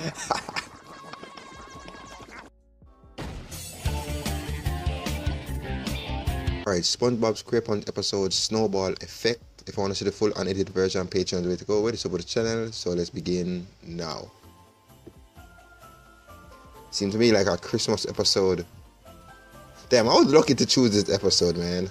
Alright, SpongeBob SquarePants episode Snowball Effect. If you want to see the full unedited version, Patreon is the way to go with. Over the channel, so let's begin now. Seems to me like a Christmas episode. Damn, I was lucky to choose this episode, man.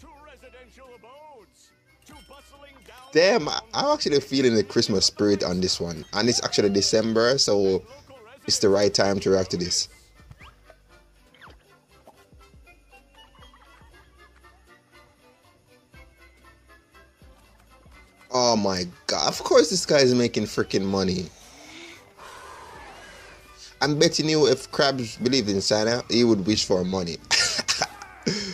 To residential abodes to bustling down. Damn, I'm actually feeling the Christmas spirit on this one. And it's actually December, so it's the right time to react to this. Oh my god, of course this guy is making freaking money. I'm betting you if Krabs believed in Santa, he would wish for money. What's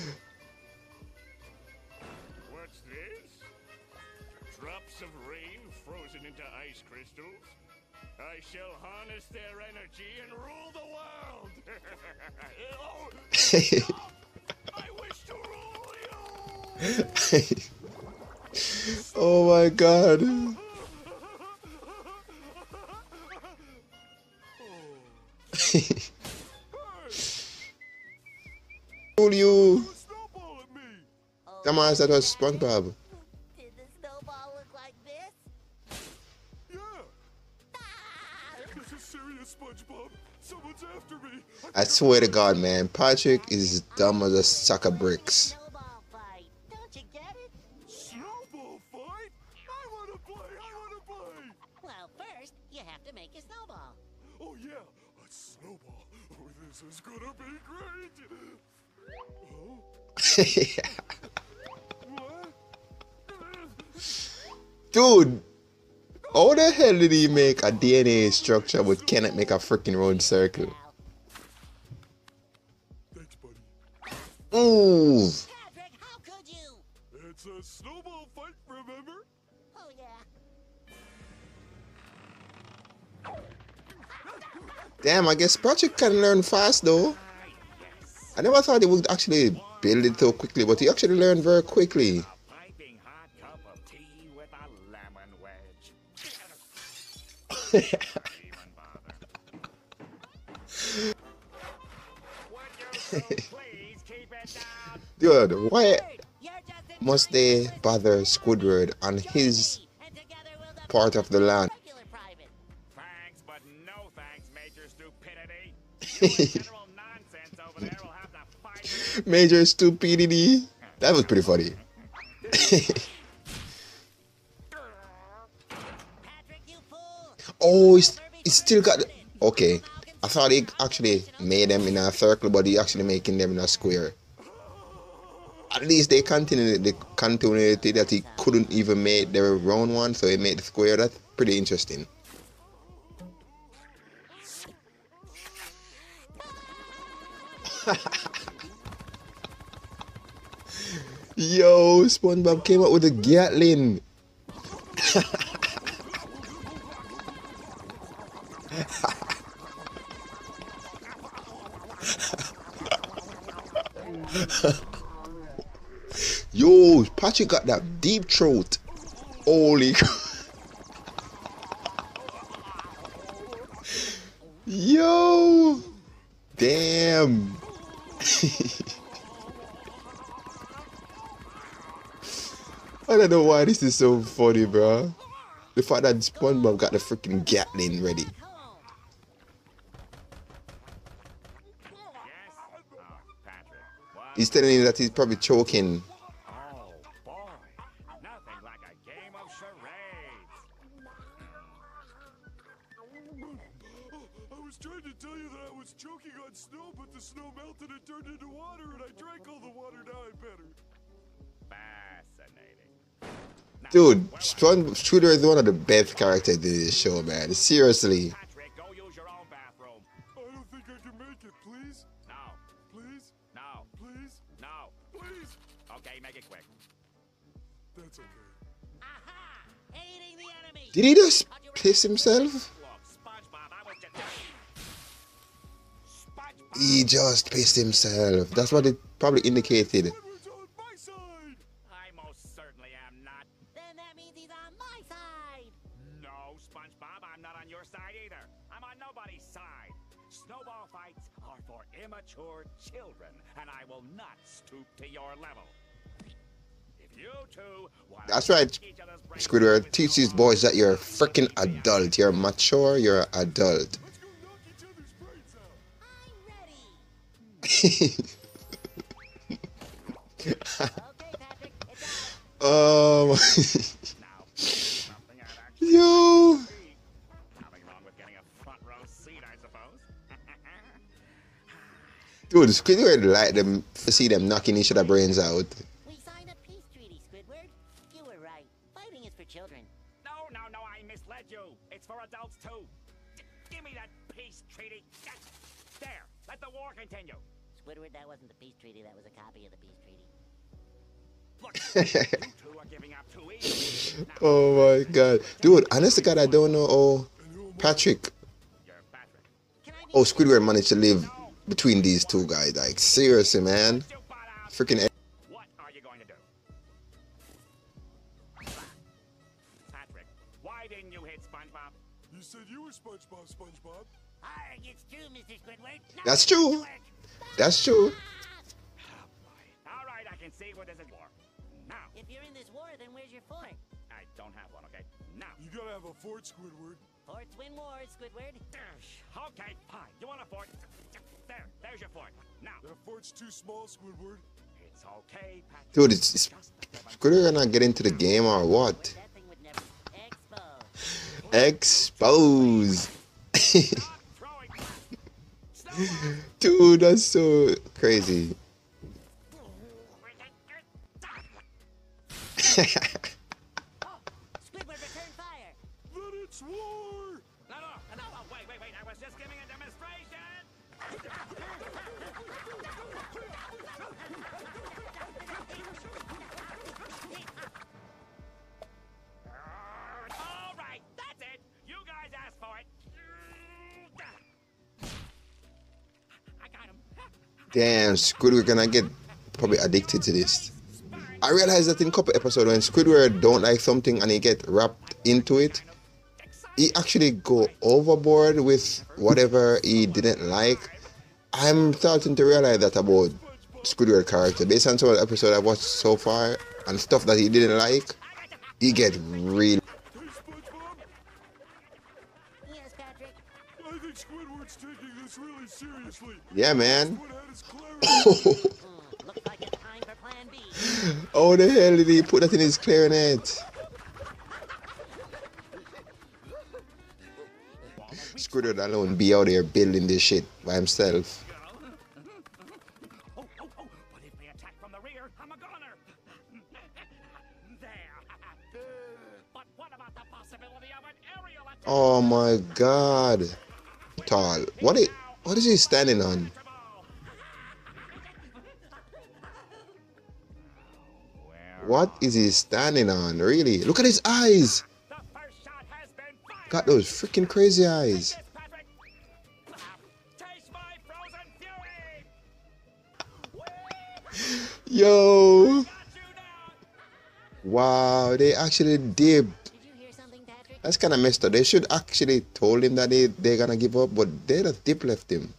this? Drops of rain frozen into ice crystals. I shall harness their energy and rule the world. I wish to rule you. Oh my god. Fool you. Snowball at me. Come on, that was SpongeBob. Did the snowball look like this? Yeah. This is serious, SpongeBob. Someone's after me. I swear to God, man, Patrick is dumb as a sack of bricks. Play. I want to play. Well, first, you have to make a snowball. Oh yeah, a snowball. Oh, this is gonna be great. Dude, how the hell did he make a DNA structure but cannot make a freaking round circle? Thanks, buddy. Move! Patrick, how could you? It's a snowball fight, remember? Oh, yeah. Damn, I guess Patrick can learn fast though. I never thought he would actually build it so quickly, but he actually learned very quickly. Dude, why must they bother. Squidward his and double part of the land? Thanks, but no thanks, Major Stupidity. You and General Nonsense over there will have to fight for that. Major stupidity. That was pretty funny. Patrick, you fool. oh, it's, he's still got. Okay, I thought he actually made them in a circle, but he actually making them in a square. At least they continued the continuity that he couldn't even make the round one, so he made the square. That's pretty interesting. Yo, SpongeBob came up with a Gatling. Yo, Patrick got that deep throat. Holy. Yo. Damn. I don't know why this is so funny, bro. The fact that SpongeBob got the freaking Gatling ready. He's telling me that he's probably choking. was trying to tell you that I was choking on snow, but the snow melted and turned into water, and I drank all the water. Now I'm better. Fascinating. Dude, Strong Shooter is one of the best characters in this show, man. Seriously. Patrick, go use your own bathroom. I don't think I can make it, please. No. Please? No. Please? No. Please? Okay, make it quick. That's okay. Aha! Hating the enemy. Did he just piss himself? He just pissed himself. That's what it probably indicated. Squidward's on my side! I most certainly am not. Then that means he's on my side. No, SpongeBob, I'm not on your side either. I'm on nobody's side. Snowball fights are for immature children, and I will not stoop to your level. Two That's right, each Squidward. Teach these boys that you're a freaking adult. You're mature. You're an adult. Um, I suppose. Dude, Squidward like them to see them knocking each other brains out. We signed a peace treaty, Squidward. You were right. Fighting is for children. no, no, no, I misled you. It's for adults too. G- give me that peace treaty. There, let the war continue. Squidward, that wasn't the peace treaty. That was a copy of the peace treaty. Look, you two are giving up too easy. Now, Oh my god. Dude, honest to God, I don't know. Oh, Patrick. you're Patrick. Can I be Oh, Squidward managed to live between these two guys. Like, seriously, man. You butt out. Freaking. What are you going to do? Patrick, why didn't you hit SpongeBob? You said you were SpongeBob, SpongeBob. Arg, it's true, Mr. Squidward. That's true. That's true. All right, I can see what this is for. Now, If you're in this war, then where's your fort? I don't have one, okay? Now, You gotta have a fort, Squidward. Forts win wars, Squidward. okay, fine. You want a fort? There, there's your fort. Now, That fort's too small, Squidward. it's okay, Patrick. Dude, it's, it's Squidward gonna get into the game or what? That thing would never expose. Expose. Dude, that's so crazy. Damn, Squidward gonna get probably addicted to this. I realized that in couple episodes when Squidward don't like something and he get wrapped into it, he actually go overboard with whatever he didn't like. I'm starting to realize that about Squidward character based on some of the episodes I've watched so far and stuff that he didn't like. He get real. Hey, SpongeBob! Yes, Patrick. I think Squidward's taking this really seriously. Yeah, man. Oh, the hell did he put that in his clarinet? Screw Squidward alone be out there building this shit by himself. Oh my god. Tall. What is, what is he standing on? What is he standing on? Really? Look at his eyes. Got those freaking crazy eyes. Yo. Wow, they actually did. That's kind of messed up. They should actually told him that they, they're gonna give up, but they just dip left him.